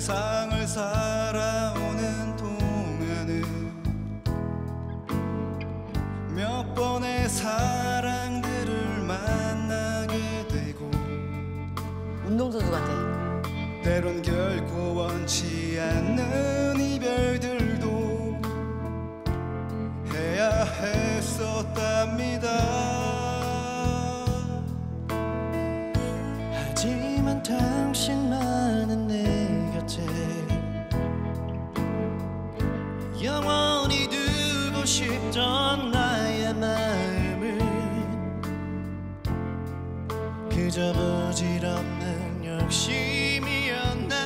세상을 살아오는 동안은 몇 번의 사랑들을 만나게 되고 운동선수 같아. 때론 결코 원치 않는 이별들도 해야 했었답니다 하지만 당신만은 내 곁에 영원히 두고 싶던 나의 마음을 그저 부질없는 욕심이었나요?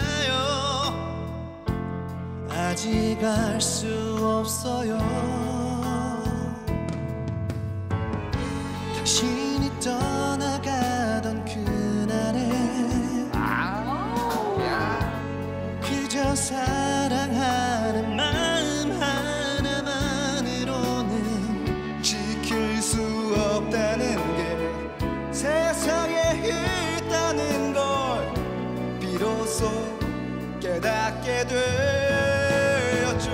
아직 알 수 없어요. 당신 있다는 걸 비로소 깨닫게 되었죠.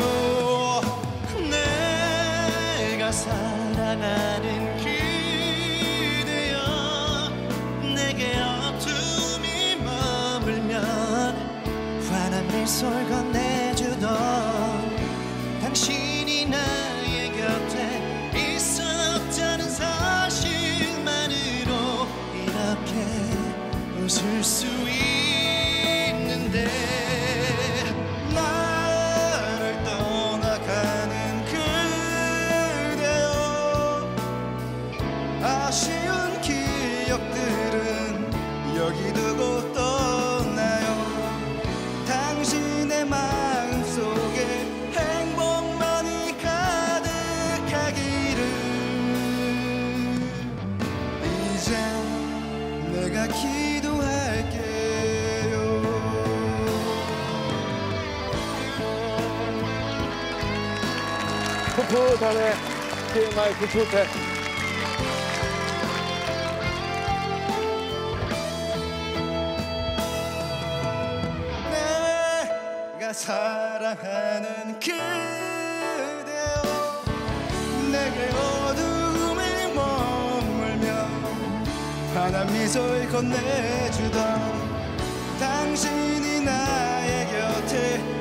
내가 사랑하는 그대여 내게 어둠이 머물면 환한 미소를 건네 웃을 수 있는데 나를 떠나가는 그대여. 아쉬운 기억들은 여기 두고 떠나요. 당신의 마음 속에 행복만이 가득하기를. 이제 내가 기 풋풋하네. TMI 풋풋해. 내가 사랑하는 그대여 내게 어둠을 머물며 환한 미소를 건네주던 당신이 나의 곁에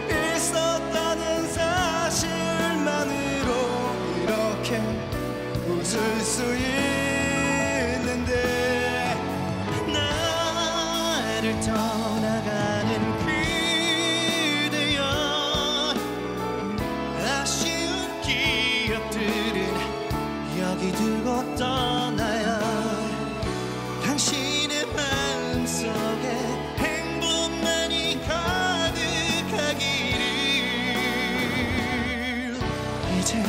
나를 떠나가는 그대, 아쉬운 기억들은 여기 두고 떠나요. 당신의 마음속에 행복만이 가득하기를. 이제